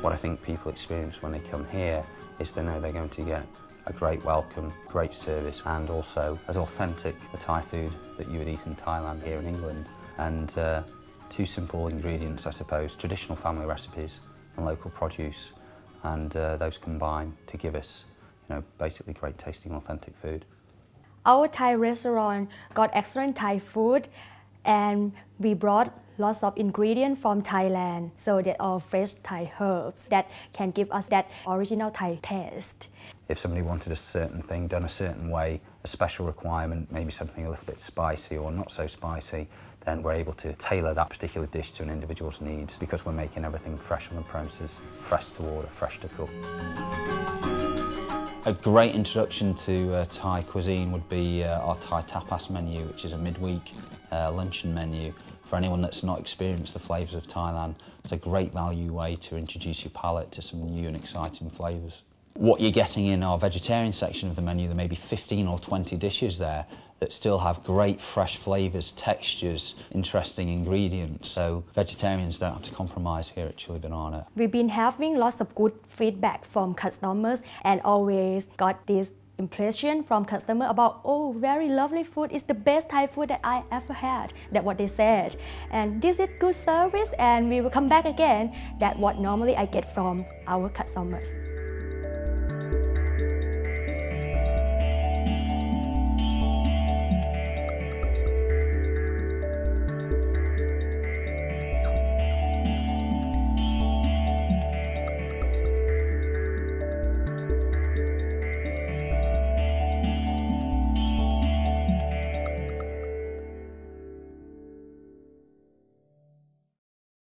What I think people experience when they come here is they know they're going to get a great welcome, great service and also as authentic a Thai food that you would eat in Thailand here in England. And uh, two simple ingredients, I suppose, traditional family recipes and local produce and uh, those combine to give us, you know, basically great tasting authentic food. Our Thai restaurant got excellent Thai food and we brought lots of ingredients from Thailand. So they are fresh Thai herbs that can give us that original Thai taste. If somebody wanted a certain thing done a certain way, a special requirement, maybe something a little bit spicy or not so spicy, then we're able to tailor that particular dish to an individual's needs because we're making everything fresh on the premises, fresh to order, fresh to cook. A great introduction to uh, Thai cuisine would be uh, our Thai tapas menu, which is a midweek uh, luncheon menu. For anyone that's not experienced the flavours of Thailand, it's a great value way to introduce your palate to some new and exciting flavours. What you're getting in our vegetarian section of the menu, there may be 15 or 20 dishes there that still have great fresh flavours, textures, interesting ingredients. So vegetarians don't have to compromise here at Chilli Banana. We've been having lots of good feedback from customers and always got this impression from customer about oh very lovely food it's the best Thai food that I ever had that what they said and this is good service and we will come back again that what normally I get from our customers